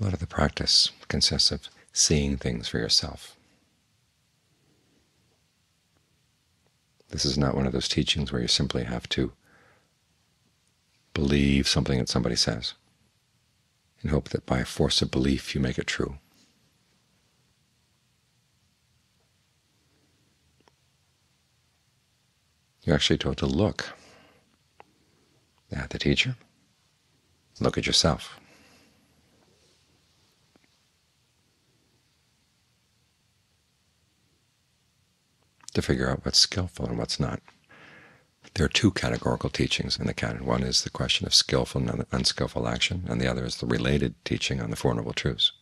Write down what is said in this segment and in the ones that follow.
A lot of the practice consists of seeing things for yourself. This is not one of those teachings where you simply have to believe something that somebody says and hope that by force of belief you make it true. You're actually told to look at the teacher, look at yourself. To figure out what's skillful and what's not. There are two categorical teachings in the canon. One is the question of skillful and unskillful action, and the other is the related teaching on the Four Noble Truths.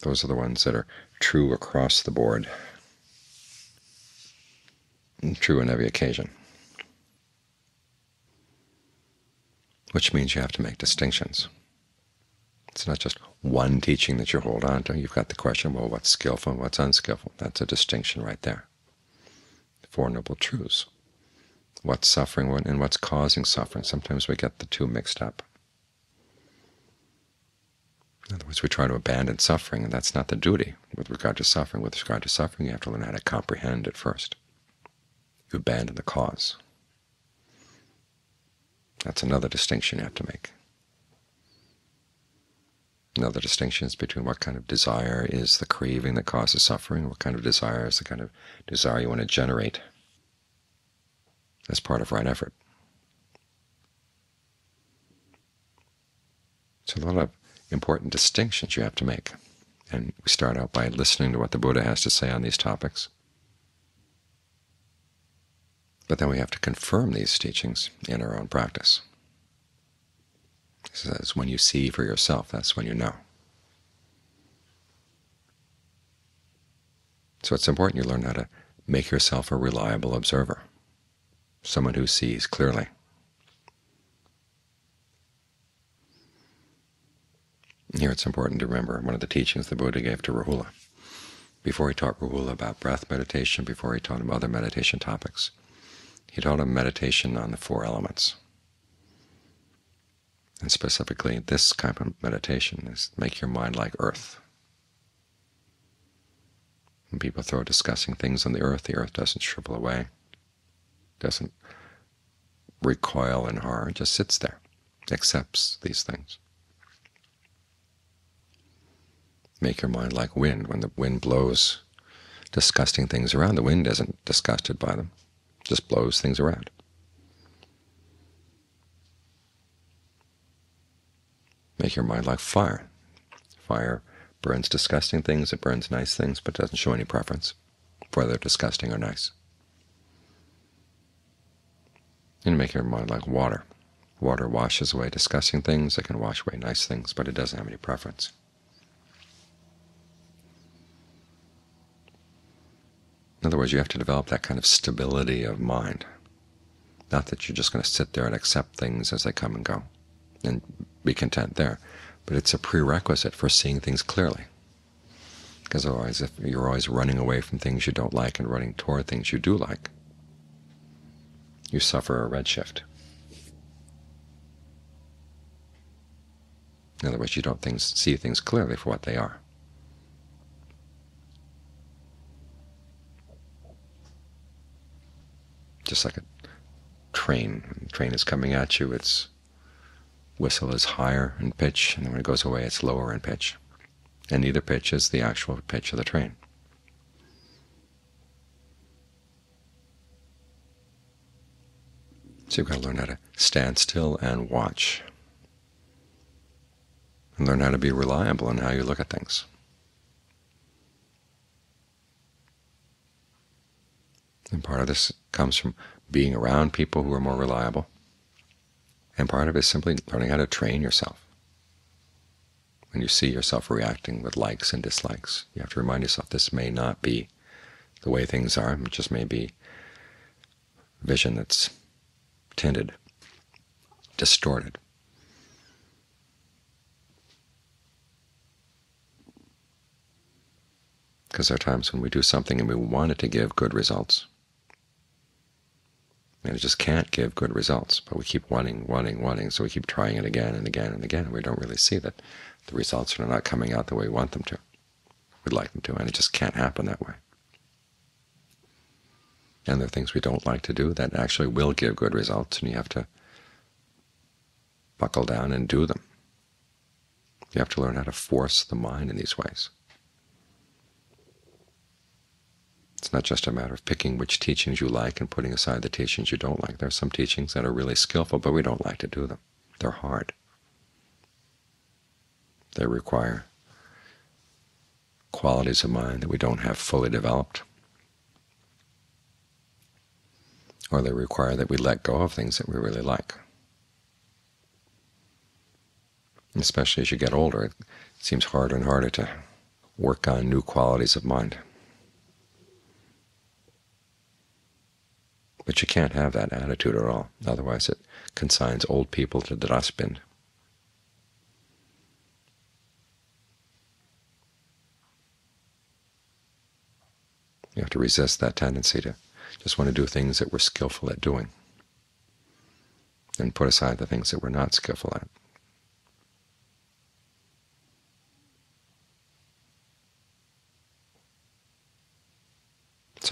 Those are the ones that are true across the board, and true on every occasion, which means you have to make distinctions. It's not just one teaching that you hold on to. You've got the question, well, what's skillful and what's unskillful? That's a distinction right there. Four Noble Truths. What's suffering and what's causing suffering. Sometimes we get the two mixed up. In other words, we try to abandon suffering, and that's not the duty with regard to suffering. With regard to suffering, you have to learn how to comprehend it first. You abandon the cause. That's another distinction you have to make. Another the distinctions between what kind of desire is the craving that causes suffering, what kind of desire is the kind of desire you want to generate as part of right effort. So a lot of important distinctions you have to make. And we start out by listening to what the Buddha has to say on these topics. But then we have to confirm these teachings in our own practice. He says, when you see for yourself, that's when you know. So it's important you learn how to make yourself a reliable observer, someone who sees clearly. Here it's important to remember one of the teachings the Buddha gave to Rahula. Before he taught Rahula about breath meditation, before he taught him other meditation topics, he taught him meditation on the four elements. And specifically, this kind of meditation is make your mind like earth. When people throw discussing things on the earth, the earth doesn't shrivel away, doesn't recoil in horror, it just sits there, accepts these things. Make your mind like wind. When the wind blows disgusting things around, the wind isn't disgusted by them, just blows things around. Make your mind like fire. Fire burns disgusting things, it burns nice things, but doesn't show any preference whether disgusting or nice. And make your mind like water. Water washes away disgusting things, it can wash away nice things, but it doesn't have any preference. In other words, you have to develop that kind of stability of mind. Not that you're just going to sit there and accept things as they come and go and be content there. But it's a prerequisite for seeing things clearly. Because otherwise, if you're always running away from things you don't like and running toward things you do like, you suffer a redshift. In other words, you don't things, see things clearly for what they are. Just like a train. A train is coming at you, it's whistle is higher in pitch, and when it goes away it's lower in pitch. And neither pitch is the actual pitch of the train. So you've got to learn how to stand still and watch, and learn how to be reliable in how you look at things. And part of this comes from being around people who are more reliable, and part of it is simply learning how to train yourself. When you see yourself reacting with likes and dislikes, you have to remind yourself this may not be the way things are. It just may be vision that's tinted, distorted. Because there are times when we do something and we want it to give good results, And it just can't give good results. But we keep wanting, wanting, wanting, so we keep trying it again and again and again. And we don't really see that the results are not coming out the way we want them to. We'd like them to, and it just can't happen that way. And there are things we don't like to do that actually will give good results, and you have to buckle down and do them. You have to learn how to force the mind in these ways. It's not just a matter of picking which teachings you like and putting aside the teachings you don't like. There are some teachings that are really skillful, but we don't like to do them. They're hard. They require qualities of mind that we don't have fully developed, or they require that we let go of things that we really like. Especially as you get older, it seems harder and harder to work on new qualities of mind. But you can't have that attitude at all, otherwise it consigns old people to the dustbin. You have to resist that tendency to just want to do things that we're skillful at doing, and put aside the things that we're not skillful at.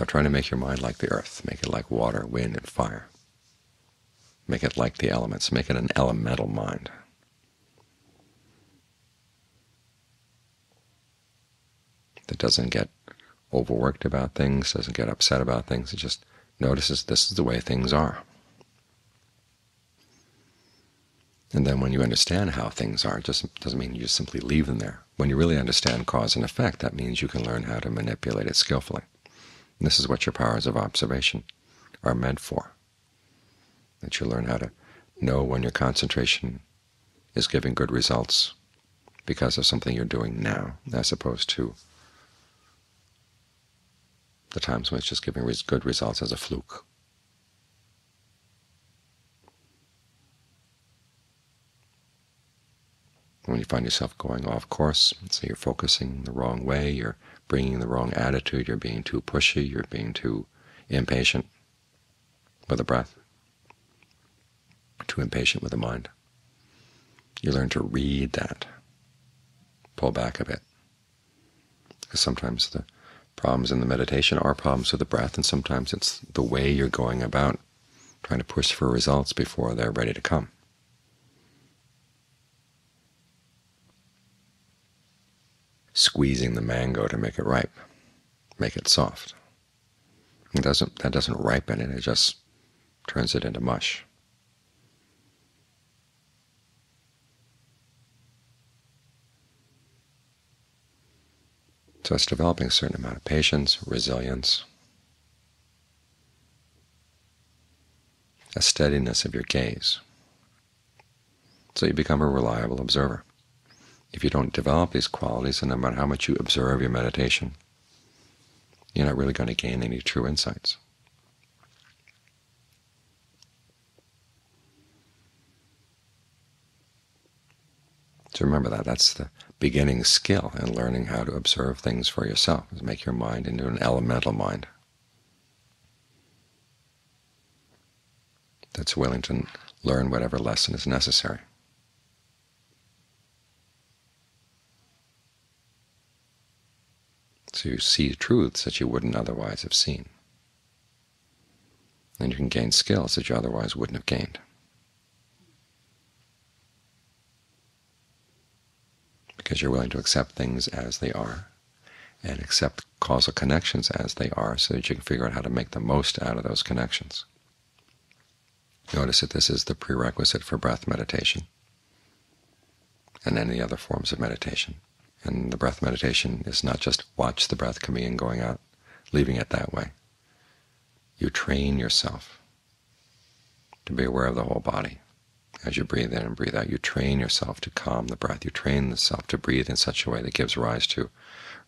So try to make your mind like the earth. Make it like water, wind, and fire. Make it like the elements. Make it an elemental mind. That doesn't get overworked about things, doesn't get upset about things. It just notices this is the way things are. And then when you understand how things are, it just doesn't mean you just simply leave them there. When you really understand cause and effect, that means you can learn how to manipulate it skillfully. This is what your powers of observation are meant for, that you learn how to know when your concentration is giving good results because of something you're doing now, as opposed to the times when it's just giving good results as a fluke. When you find yourself going off course, so you're focusing the wrong way, you're bringing the wrong attitude, you're being too pushy, you're being too impatient with the breath, too impatient with the mind. You learn to read that, pull back a bit, because sometimes the problems in the meditation are problems with the breath, and sometimes it's the way you're going about trying to push for results before they're ready to come. Squeezing the mango to make it ripe, make it soft. It doesn't, that doesn't ripen it, it just turns it into mush. So it's developing a certain amount of patience, resilience, a steadiness of your gaze, so you become a reliable observer. If you don't develop these qualities, and no matter how much you observe your meditation, you're not really going to gain any true insights. So remember that. That's the beginning skill in learning how to observe things for yourself, is make your mind into an elemental mind that's willing to learn whatever lesson is necessary. You see truths that you wouldn't otherwise have seen. And you can gain skills that you otherwise wouldn't have gained. Because you're willing to accept things as they are and accept causal connections as they are so that you can figure out how to make the most out of those connections. Notice that this is the prerequisite for breath meditation and any other forms of meditation. And the breath meditation is not just watch the breath coming in, going out, leaving it that way. You train yourself to be aware of the whole body. As you breathe in and breathe out, you train yourself to calm the breath. You train yourself to breathe in such a way that gives rise to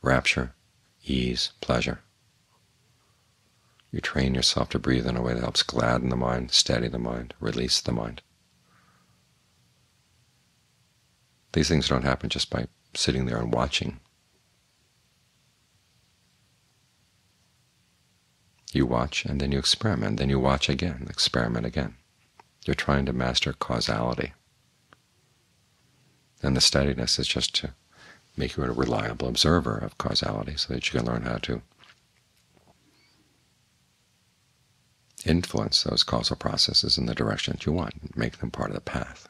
rapture, ease, pleasure. You train yourself to breathe in a way that helps gladden the mind, steady the mind, release the mind. These things don't happen just by sitting there and watching. You watch, and then you experiment, then you watch again, experiment again. You're trying to master causality. And the steadiness is just to make you a reliable observer of causality so that you can learn how to influence those causal processes in the direction that you want, make them part of the path.